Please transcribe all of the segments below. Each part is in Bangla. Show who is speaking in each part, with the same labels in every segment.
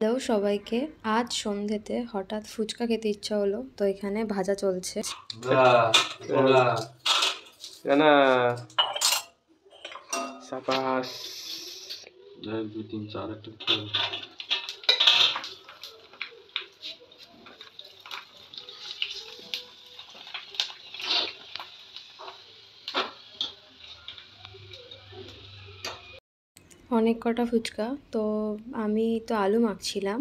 Speaker 1: হ্যালো সবাইকে আজ সন্ধেতে হঠাৎ ফুচকা খেতে ইচ্ছা হলো তো এখানে ভাজা চলছে.
Speaker 2: সাবাস।
Speaker 3: এক দুই তিন চার একটা
Speaker 1: অনেক কটা ফুচকা তো আমি তো আলু মাখছিলাম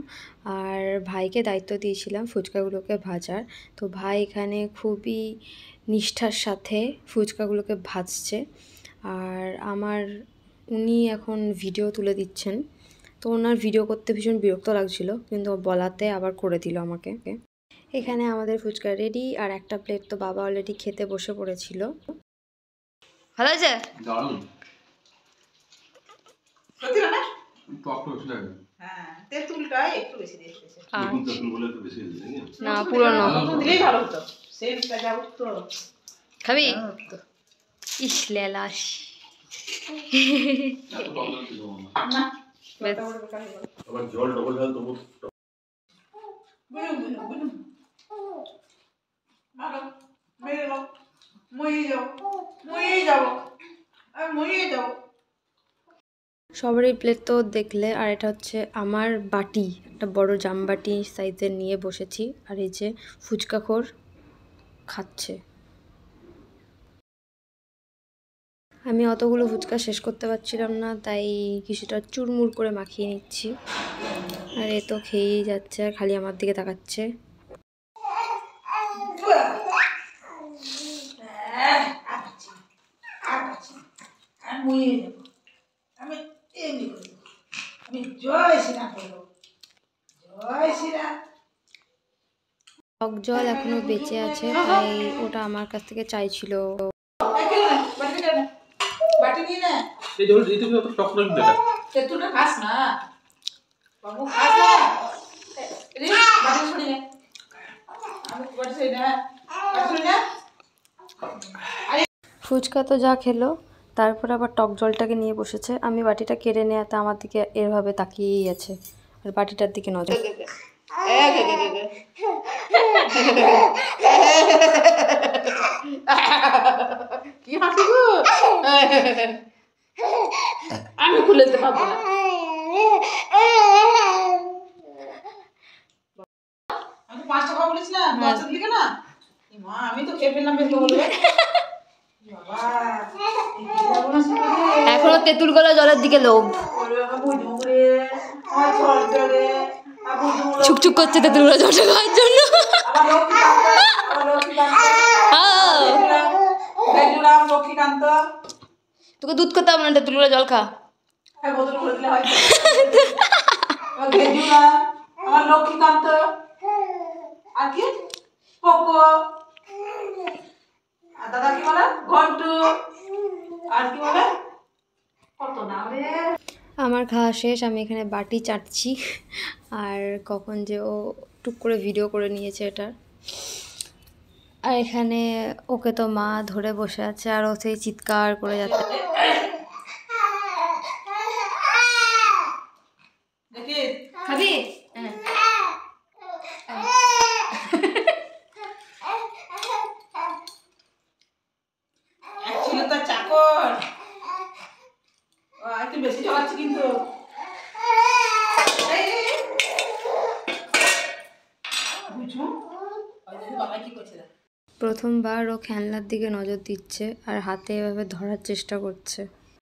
Speaker 1: আর ভাইকে দায়িত্ব দিয়েছিলাম ফুচকাগুলোকে ভাজার। তো ভাই এখানে খুবই নিষ্ঠার সাথে ফুচকাগুলোকে ভাজছে আর আমার উনি এখন ভিডিও তুলে দিচ্ছেন। তো ওনার ভিডিও করতে ভীষণ বিরক্ত লাগছিল কিন্তু বলাতে আবার করে দিল আমাকে। এখানে আমাদের ফুচকা রেডি আর একটা প্লেট তো বাবা অলরেডি খেতে বসে পড়েছিল।
Speaker 4: ভালো আছে
Speaker 3: দারুণ
Speaker 5: সত্যি না
Speaker 3: টক টক ছিল
Speaker 5: হ্যাঁ তেঁতুলটা একটু বেশি দিয়েছে
Speaker 3: নতুন তেঁতুল বলে একটু বেশি দিয়েছে
Speaker 1: না? পুরনো।
Speaker 5: দিলেই ভালো হতো। সেন্টটা যা উঠতো
Speaker 4: খাবি?
Speaker 1: ইস লেলাস।
Speaker 3: না।
Speaker 5: হয়ে গেল।
Speaker 3: আবার জল ডবল ঢাল তবু
Speaker 5: বুঝুন, বুঝুন, বুঝুন। ভালো, মেরে নাও। মরিয়ে যাও। মরিয়ে যাব আমি মরিয়ে যাব।
Speaker 1: সবারই প্লেট তো দেখলে, আর এটা হচ্ছে আমার বাটি, একটা বড় জামবাটি সাইজের নিয়ে বসেছি, আর এই যে ফুচকাখোর খাচ্ছে। আমি অতগুলো ফুচকা শেষ করতে পারছিলাম না, তাই কিছুটা চুরমুর করে মাখিয়ে নিচ্ছি। আর এ তো খেয়েই যাচ্ছে, আর খালি আমার দিকে তাকাচ্ছে
Speaker 5: মরিয়ে যাব আমি এমনি করব আমি জয় শ্রীরাম করব। জয় শ্রীরাম
Speaker 1: টক জল এখনও বেঁচে আছে তাই ওটা আমার কাছ থেকে চাইছিল।
Speaker 5: এই খেলে নে, বাটি নিয়ে নে। বাটি নিয়ে নে।
Speaker 3: এই জল এই তুমি অত টক টক দেবে
Speaker 5: তেঁতুলটা খাস না। বাবু খাস না। রে, বাটি ছড়ি নে। আমি বাটি ছড়ি নে বাটি ছড়ি নে।
Speaker 1: ফুচকা তো যা খেলো। তারপর আবার টক জলটাকে নিয়ে বসেছে। আমি বাটিটা কেড়ে নেওয়াতে আমার দিকে এভাবে তাকিয়েই আছে। আর বাটিটার দিকে নজর।
Speaker 5: কি হাসি গো? আমি খুলে দিতে পারব না। আমি তো আমি খেয়ে ফেললাম বেশ বাবা এই কি যাব না সামনে?
Speaker 4: এখনও তেঁতুল গলা জলের দিকে লোভ। ছুকছুক করছে তেঁতুল গলা জলটা খাওয়ার জন্য। তোকে দুধ করতে হবে না তেঁতুল গলা জল খা।
Speaker 5: লক্ষ্মীকান্ত। আর কি? পোকো আর দাদা কি বলে ঘন্টু আর কি বলে কত নাম রে
Speaker 1: আমার খাওয়া শেষ, আমি এখানে বাটি চাটছি। আর কখন যে ও টুক করে ভিডিও করে নিয়েছে এটা। আর এখানে ওকে তো মা ধরে বসে আছে, আর ও সেই চিৎকার করে যাচ্ছে।
Speaker 4: খাবি
Speaker 5: এক ছিল তো চাকর ও চালাচ্ছে কিন্তু।
Speaker 1: প্রথমবার ও খেলনার দিকে নজর দিচ্ছে আর হাতে এভাবে ধরার চেষ্টা করছে।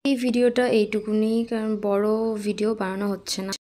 Speaker 1: এই ভিডিওটা এইটুকুনি, কারণ বড় ভিডিও বানানো হচ্ছে না।